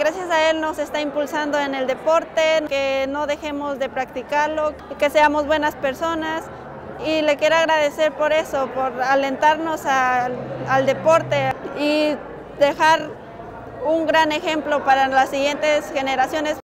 Gracias a él nos está impulsando en el deporte, que no dejemos de practicarlo, que seamos buenas personas y le quiero agradecer por eso, por alentarnos al, deporte y dejar un gran ejemplo para las siguientes generaciones.